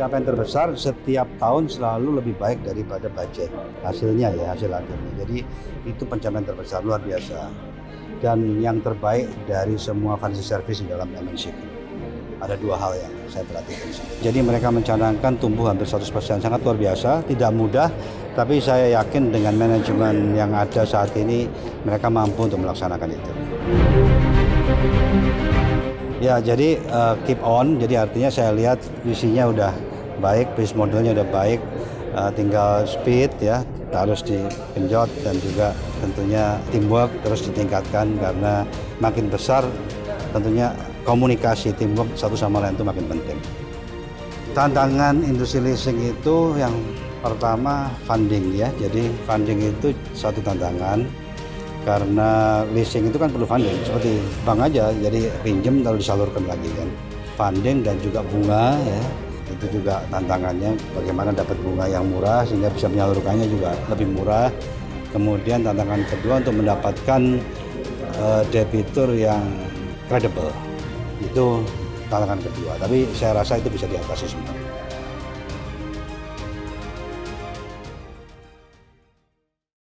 pencapaian terbesar setiap tahun selalu lebih baik daripada budget hasilnya ya hasil akhirnya. Jadi itu pencapaian terbesar luar biasa dan yang terbaik dari semua financial service di dalam MNC. Ada dua hal yang saya perhatikan. Jadi mereka mencanangkan tumbuh hampir 100% sangat luar biasa, tidak mudah, tapi saya yakin dengan manajemen yang ada saat ini mereka mampu untuk melaksanakan itu. Ya, jadi uh, keep on. Jadi artinya saya lihat visinya udah baik, bisnis modelnya udah baik. Uh, tinggal speed ya, harus digenjot dan juga tentunya teamwork terus ditingkatkan karena makin besar tentunya komunikasi teamwork satu sama lain itu makin penting. Tantangan industri leasing itu yang pertama funding ya. Jadi funding itu satu tantangan karena leasing itu kan perlu funding seperti bank aja jadi pinjam lalu disalurkan lagi kan funding dan juga bunga ya itu juga tantangannya bagaimana dapat bunga yang murah sehingga bisa menyalurkannya juga lebih murah. Kemudian tantangan kedua untuk mendapatkan uh, debitur yang credible. Itu tantangan kedua tapi saya rasa itu bisa diatasi semua